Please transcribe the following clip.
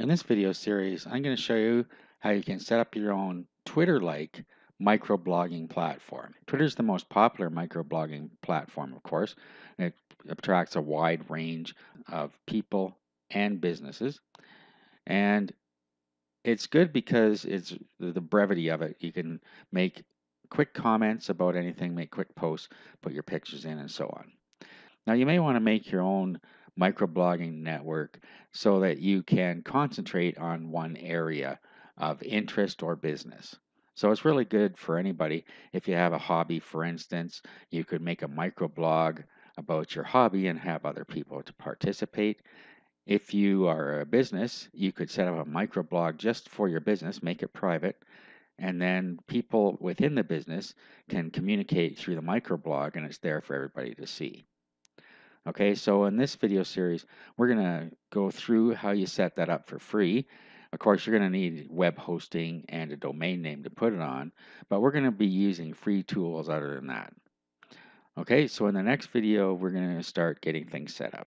In this video series, I'm going to show you how you can set up your own Twitter-like microblogging platform. Twitter is the most popular microblogging platform, of course. It attracts a wide range of people and businesses. And it's good because it's the brevity of it. You can make quick comments about anything, make quick posts, put your pictures in, and so on. Now, you may want to make your own microblogging network so that you can concentrate on one area of interest or business. So it's really good for anybody. If you have a hobby, for instance, you could make a microblog about your hobby and have other people to participate. If you are a business, you could set up a microblog just for your business, make it private, and then people within the business can communicate through the microblog and it's there for everybody to see. Okay, so in this video series, we're going to go through how you set that up for free. Of course, you're going to need web hosting and a domain name to put it on, but we're going to be using free tools other than that. Okay, so in the next video, we're going to start getting things set up.